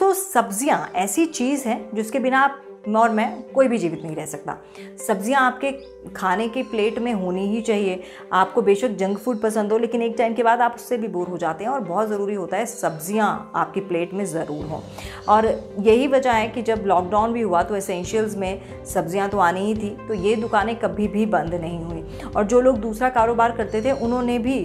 दोस्तों, सब्ज़ियाँ ऐसी चीज़ है जिसके बिना आप और मैं कोई भी जीवित नहीं रह सकता। सब्ज़ियाँ आपके खाने की प्लेट में होनी ही चाहिए। आपको बेशक जंक फ़ूड पसंद हो, लेकिन एक टाइम के बाद आप उससे भी बोर हो जाते हैं और बहुत ज़रूरी होता है सब्ज़ियाँ आपकी प्लेट में ज़रूर हों। और यही वजह है कि जब लॉकडाउन भी हुआ तो एसेंशियल्स में सब्ज़ियाँ तो आनी ही थी तो ये दुकानें कभी भी बंद नहीं हुई। और जो लोग दूसरा कारोबार करते थे, उन्होंने भी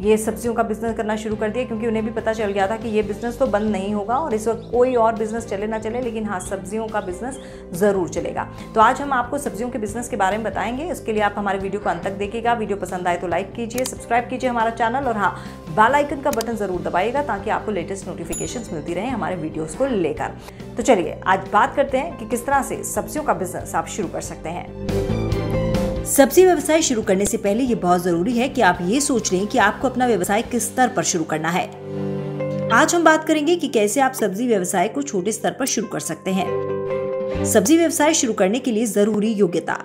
ये सब्जियों का बिज़नेस करना शुरू कर दिया, क्योंकि उन्हें भी पता चल गया था कि ये बिज़नेस तो बंद नहीं होगा और इस वक्त कोई और बिज़नेस चले ना चले, लेकिन हाँ सब्जियों का बिज़नेस ज़रूर चलेगा। तो आज हम आपको सब्जियों के बिज़नेस के बारे में बताएँगे। उसके लिए आप हमारे वीडियो को अंत तक देखिएगा। वीडियो पसंद आए तो लाइक कीजिए सब्सक्राइब कीजिए हमारा चैनल और हाँ बेल आइकन का बटन ज़रूर दबाइएगा ताकि आपको लेटेस्ट नोटिफिकेशन मिलती रहे हमारे वीडियोज़ को लेकर। तो चलिए, आज बात करते हैं कि किस तरह से सब्जियों का बिज़नेस आप शुरू कर सकते हैं। सब्ज़ी व्यवसाय शुरू करने से पहले ये बहुत ज़रूरी है कि आप ये सोच लें कि आपको अपना व्यवसाय किस स्तर पर शुरू करना है। आज हम बात करेंगे कि कैसे आप सब्ज़ी व्यवसाय को छोटे स्तर पर शुरू कर सकते हैं। सब्ज़ी व्यवसाय शुरू करने के लिए ज़रूरी योग्यता।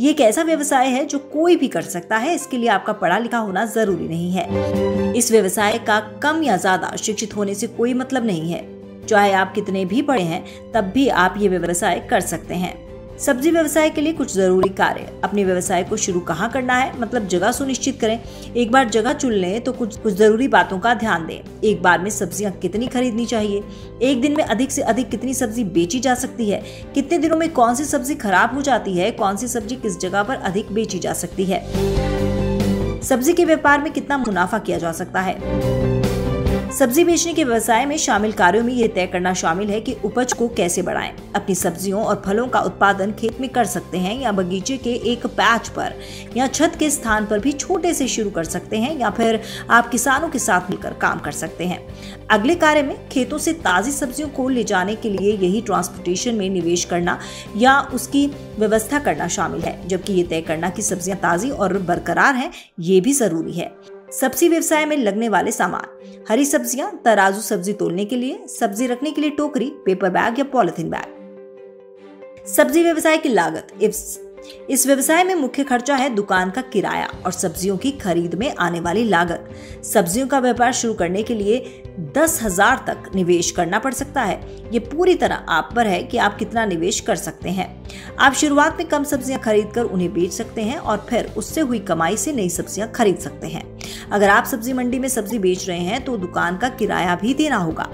ये एक ऐसा व्यवसाय है जो कोई भी कर सकता है, इसके लिए आपका पढ़ा लिखा होना ज़रूरी नहीं है। इस व्यवसाय का कम या ज़्यादा शिक्षित होने से कोई मतलब नहीं है। चाहे आप कितने भी पढ़े हैं, तब भी आप ये व्यवसाय कर सकते हैं। सब्ज़ी व्यवसाय के लिए कुछ ज़रूरी कार्य। अपने व्यवसाय को शुरू कहाँ करना है? मतलब जगह सुनिश्चित करें। एक बार जगह चुन लें तो कुछ कुछ ज़रूरी बातों का ध्यान दें। एक बार में सब्ज़ियाँ कितनी खरीदनी चाहिए? एक दिन में अधिक से अधिक कितनी सब्ज़ी बेची जा सकती है? कितने दिनों में कौन सी सब्ज़ी खराब हो जाती है? कौन सी सब्ज़ी किस जगह पर अधिक बेची जा सकती है? सब्ज़ी के व्यापार में कितना मुनाफा किया जा सकता है? सब्ज़ी बेचने के व्यवसाय में शामिल कार्यों में यह तय करना शामिल है कि उपज को कैसे बढ़ाएँ। अपनी सब्जियों और फलों का उत्पादन खेत में कर सकते हैं या बगीचे के एक पैच पर, या छत के स्थान पर भी छोटे से शुरू कर सकते हैं, या फिर आप किसानों के साथ मिलकर काम कर सकते हैं अगले कार्य में खेतों से ताजी सब्जियों को ले जाने के लिए यही ट्रांसपोर्टेशन में निवेश करना या उसकी व्यवस्था करना शामिल है, जबकि ये तय करना की सब्ज़ियाँ ताजी और बरकरार हैं, ये भी ज़रूरी है सब्ज़ी व्यवसाय में लगने वाले सामान, हरी सब्ज़ियाँ, तराजू सब्ज़ी तोलने के लिए, सब्ज़ी रखने के लिए टोकरी पेपर बैग या पॉलिथीन बैग सब्ज़ी व्यवसाय की लागत इस व्यवसाय में मुख्य खर्चा है दुकान का किराया और सब्जियों की खरीद में आने वाली लागत। सब्जियों का व्यापार शुरू करने के लिए दस हज़ार तक निवेश करना पड़ सकता है। ये पूरी तरह आप पर है कि आप कितना निवेश कर सकते हैं। आप शुरुआत में कम सब्ज़ियाँ खरीद कर उन्हें बेच सकते हैं और फिर उससे हुई कमाई से नई सब्ज़ियाँ खरीद सकते हैं। अगर आप सब्ज़ी मंडी में सब्ज़ी बेच रहे हैं तो दुकान का किराया भी देना होगा।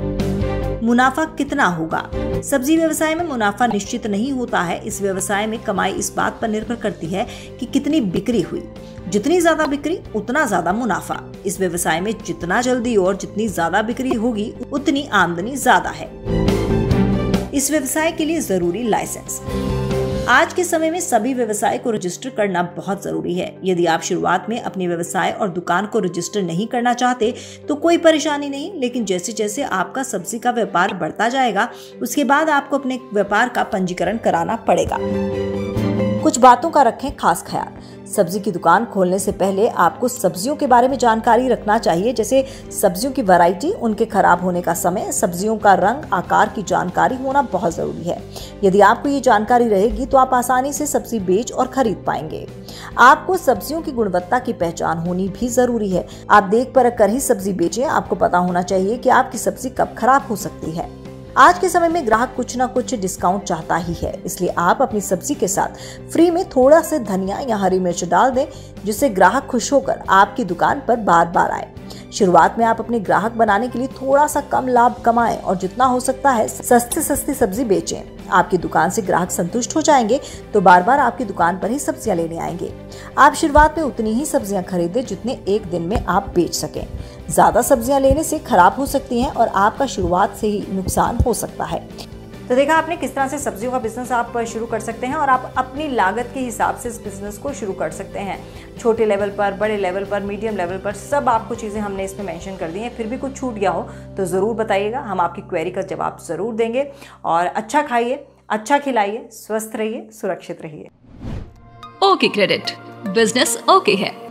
मुनाफा कितना होगा? सब्ज़ी व्यवसाय में मुनाफा निश्चित नहीं होता है। इस व्यवसाय में कमाई इस बात पर निर्भर करती है कि कितनी बिक्री हुई। जितनी ज़्यादा बिक्री, उतना ज़्यादा मुनाफा। इस व्यवसाय में जितना जल्दी और जितनी ज़्यादा बिक्री होगी, उतनी आमदनी ज़्यादा है। इस व्यवसाय के लिए ज़रूरी लाइसेंस। आज के समय में सभी व्यवसाय को रजिस्टर करना बहुत ज़रूरी है। यदि आप शुरुआत में अपने व्यवसाय और दुकान को रजिस्टर नहीं करना चाहते तो कोई परेशानी नहीं, लेकिन जैसे जैसे आपका सब्ज़ी का व्यापार बढ़ता जाएगा, उसके बाद आपको अपने व्यापार का पंजीकरण कराना पड़ेगा। कुछ बातों का रखें खास ख्याल। सब्ज़ी की दुकान खोलने से पहले आपको सब्जियों के बारे में जानकारी रखना चाहिए, जैसे सब्जियों की वैरायटी, उनके खराब होने का समय, सब्जियों का रंग, आकार की जानकारी होना बहुत ज़रूरी है। यदि आपको ये जानकारी रहेगी तो आप आसानी से सब्ज़ी बेच और खरीद पाएँगे। आपको सब्जियों की गुणवत्ता की पहचान होनी भी ज़रूरी है। आप देख परख कर ही सब्ज़ी बेचें, आपको पता होना चाहिए कि आपकी सब्ज़ी कब खराब हो सकती है। आज के समय में ग्राहक कुछ ना कुछ डिस्काउंट चाहता ही है। इसलिए आप अपनी सब्ज़ी के साथ फ्री में थोड़ा सा धनिया या हरी मिर्च डाल दें, जिससे ग्राहक खुश होकर आपकी दुकान पर बार बार आए। शुरुआत में आप अपने ग्राहक बनाने के लिए थोड़ा सा कम लाभ कमाएँ और जितना हो सकता है सस्ती सस्ती सब्ज़ी बेचें। आपकी दुकान से ग्राहक संतुष्ट हो जाएँगे तो बार बार आपकी दुकान पर ही सब्ज़ियाँ लेने आएँगे। आप शुरुआत में उतनी ही सब्ज़ियाँ खरीदें जितने एक दिन में आप बेच सकें। ज़्यादा सब्ज़ियाँ लेने से खराब हो सकती हैं और आपका शुरुआत से ही नुकसान हो सकता है। तो देखा आपने किस तरह से सब्जियों का बिज़नेस आप शुरू कर सकते हैं और आप अपनी लागत के हिसाब से इस बिज़नेस को शुरू कर सकते हैं। छोटे लेवल पर, बड़े लेवल पर मीडियम लेवल पर, सब आपको चीज़ें हमने इसमें मेंशन कर दी हैं। फिर भी कुछ छूट गया हो तो ज़रूर बताइएगा, हम आपकी क्वेरी का जवाब ज़रूर देंगे। और अच्छा खाइए अच्छा खिलाइए, स्वस्थ रहिए, सुरक्षित रहिए। ओके क्रेडिट, बिज़नेस ओके है।